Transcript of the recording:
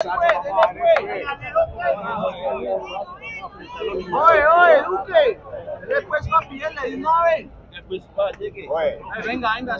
Oye, oye, Duque. Después va a le de una vez. Después, pa, llegue. Venga, venga.